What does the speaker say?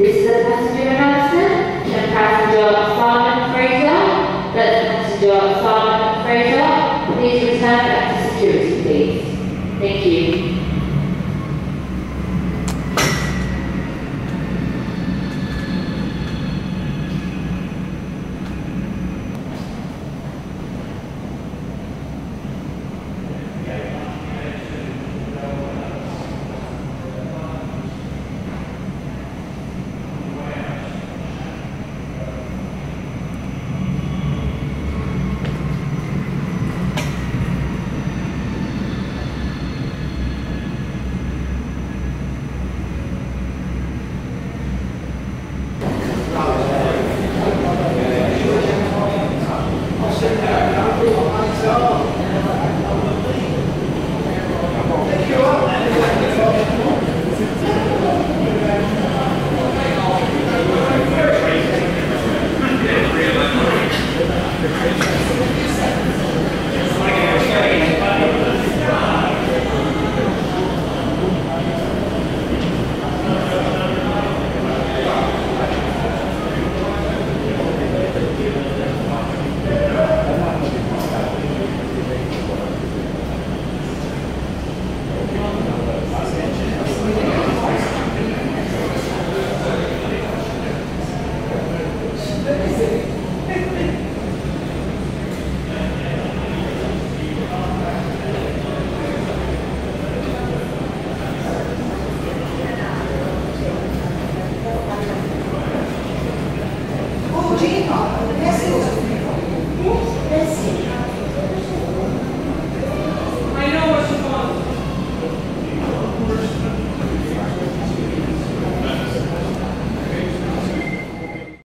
This is a passenger announcement. The passenger Simon Fraser, that's passenger Simon Fraser, please return back to security, please. Thank you.